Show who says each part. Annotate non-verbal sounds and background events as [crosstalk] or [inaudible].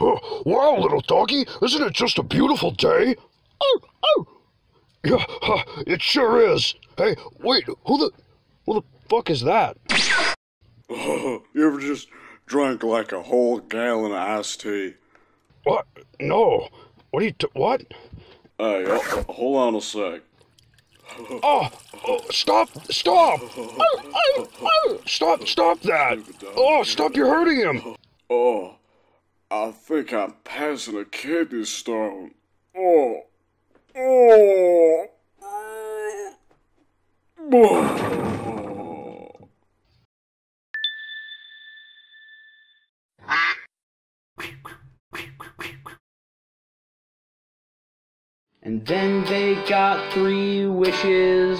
Speaker 1: Oh, [gasps] wow, little doggy, isn't it just a beautiful day? Oh, oh. Yeah, huh, it sure is. Hey, wait, who the, who the fuck is that? [laughs]
Speaker 2: you ever just drank like a whole gallon of iced tea?
Speaker 1: What? No. What are you, t- what?
Speaker 2: Hey, uh, hold on a sec. [laughs]
Speaker 1: Oh, oh stop, stop. [laughs] Oh, oh, oh. Stop, stop that. Oh, stop, you're hurting him.
Speaker 2: Oh, I think I'm passing a kidney stone. Oh, oh. oh.
Speaker 3: And then they got three wishes.